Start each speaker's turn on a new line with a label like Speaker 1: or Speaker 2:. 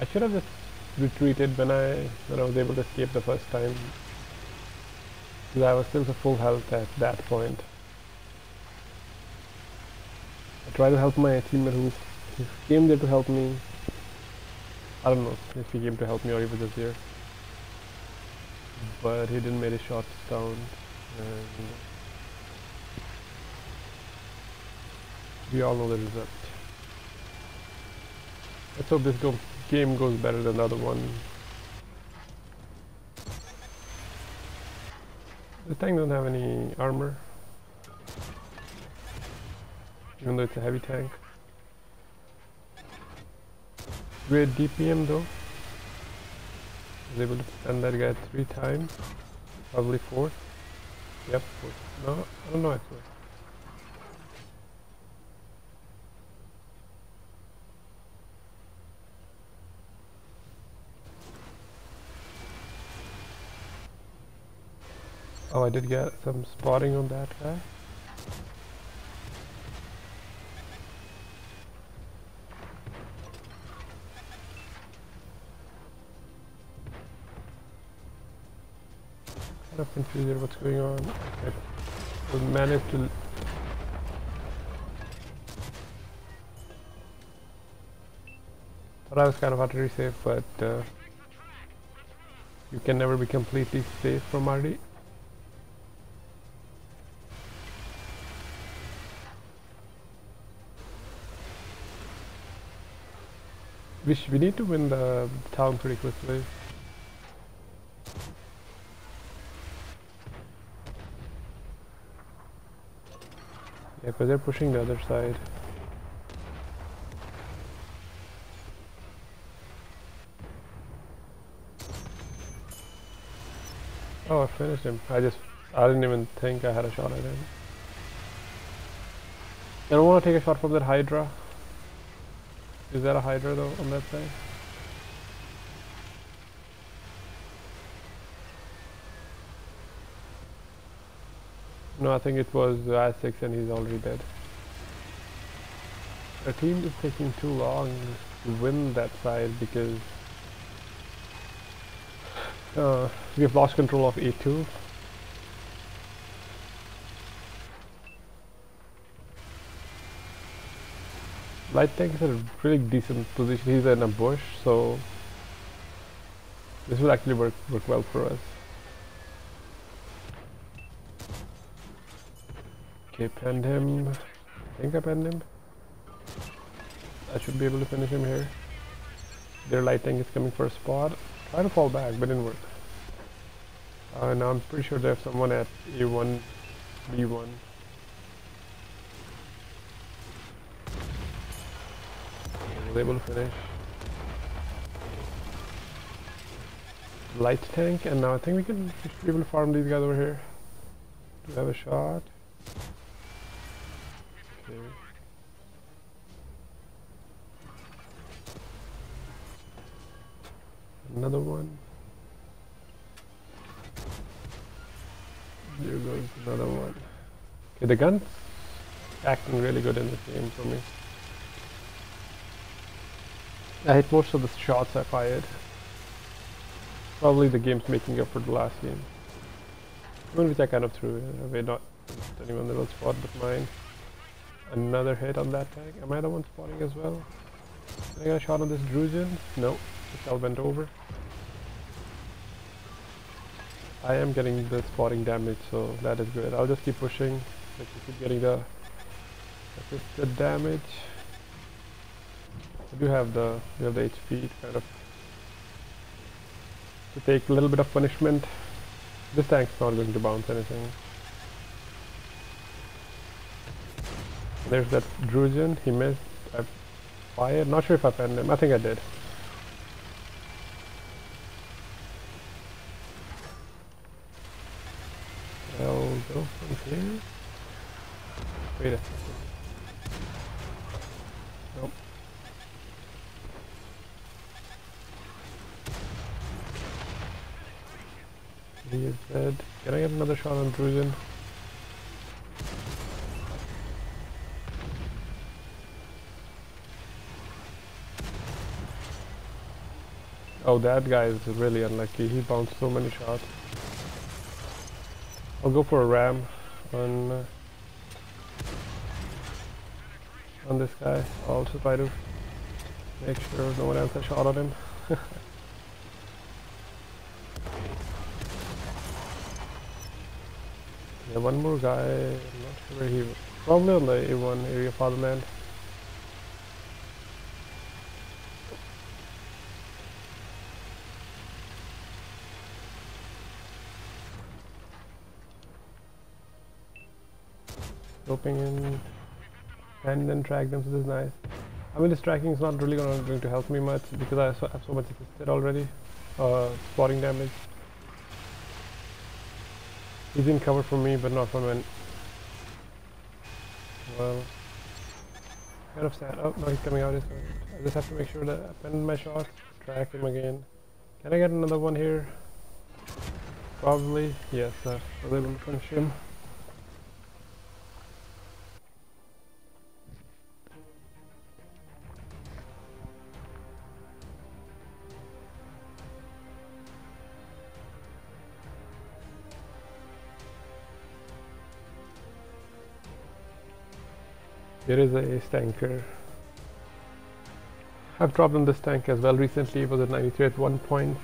Speaker 1: I should have just retreated when I when I was able to escape the first time. Because I was still to full health at that point. I tried to help my teammate who, came there to help me. I don't know if he came to help me or he was just there. But he didn't make his shots down. And we all know the result. Let's hope this go game goes better than the other one. The tank doesn't have any armor. Even though it's a heavy tank. Great DPM though. Was able to stun that guy three times. Probably four. Yep, four. No, I don't know actually. Oh, I did get some spotting on that guy. Kind of confused what's going on. I managed to But I was kind of utterly safe, but uh, you can never be completely safe from arty. We, we need to win the town pretty quickly. Yeah, because they're pushing the other side. Oh, I finished him. I just, I didn't even think I had a shot at him. I don't want to take a shot from that Hydra. Is that a Hydra though on that thing? No, I think it was Aztecs and he's already dead. Our team is taking too long to win that side because uh, we have lost control of A2 Light tank is in a really decent position. He's in a bush, so this will actually work work well for us. Okay, penned him. I think I penned him. I should be able to finish him here. Their light tank is coming for a spot. Try to fall back, but didn't work. Uh, now I'm pretty sure they have someone at A1, B1. Was able to finish. Light tank, and now I think we can be able to farm these guys over here. Do we have a shot? Okay. Another one. There goes another one. Okay, the gun's acting really good in this game for me. I hit most of the shots I fired. Probably the game's making up for the last game. One which I kind of threw away, not anyone that will spot but mine. Another hit on that tank. Am I the one spotting as well? Did I get a shot on this Drusian? No, the shell went over. I am getting the spotting damage, so that is good. I'll just keep pushing. Like keep getting the assisted damage. I do have the we have the HP kind of to take a little bit of punishment. This tank's not going to bounce anything. There's that Drusian, he missed. I fired, not sure if I penned him, I think I did. I'll go from here. Wait a second. He is dead. Can I get another shot on Drusian? Oh, that guy is really unlucky. He bounced so many shots. I'll go for a ram on uh, on this guy. I'll also try to make sure no one else has shot on him. yeah, one more guy. I'm not sure where he was. Probably on the A1 area fatherland. Scoping in and then track them, so this is nice. I mean, this tracking is not really gonna, going to help me much because I have so much assisted already. Uh, spotting damage. He's in cover for me, but not from an. Well, kind of sad. Oh, no, he's coming out. I just have to make sure that I bend my shot, track him again. Can I get another one here? Probably. Yes, I was able to finish him. Here is a tanker. I've dropped on this tank as well recently, it was at 93 at one point.